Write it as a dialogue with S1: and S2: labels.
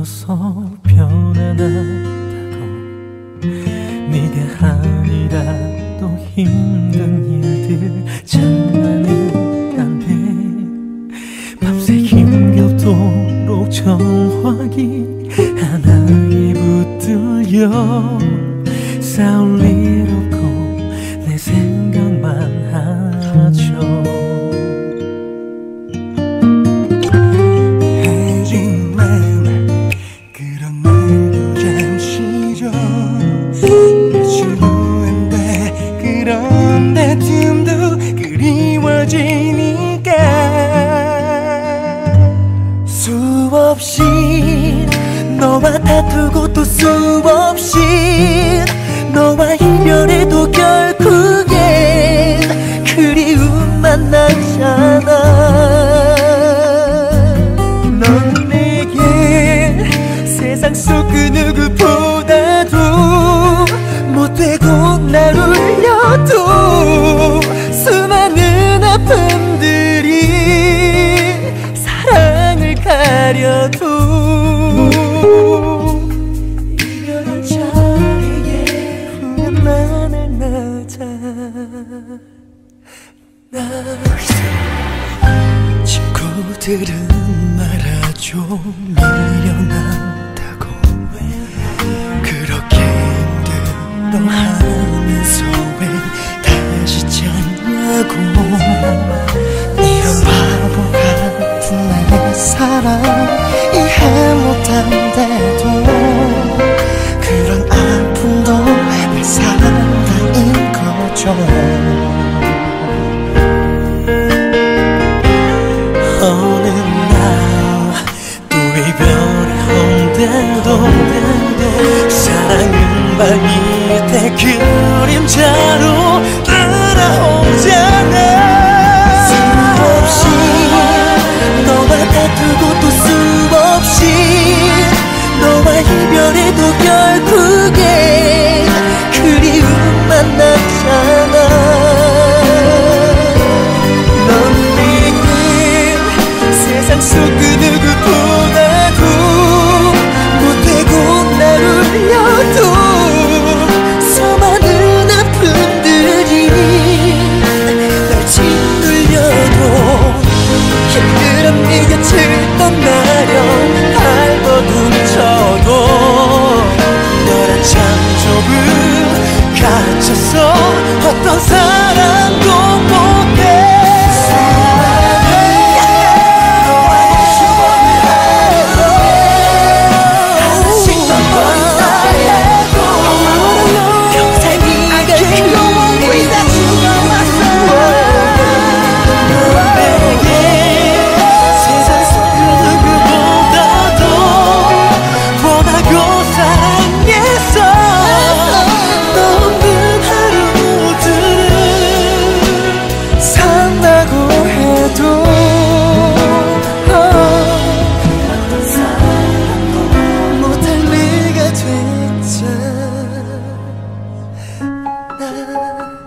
S1: 없어서 편안하다고 네가 아니라도 힘든 일들 참 많은데 밤새 힘겹도록 정확히 하나에 붙들려
S2: 싸울리 없이 너와 다투고 또 수없이 너와 이별해도 결국엔 그리움만 남잖아. 넌 내게 세상 속 그 누구보다도 못 되고 날 울려도 수많은 아픔 가려도 이별한 자리에 후회만을 나자 나 친구들은 말하죠 미련하다고 그렇게 힘들어 하면서 왜 다시 찾냐고 사랑 이해 못한대도 그런 아픔도 내 사랑인 거죠 세상 love.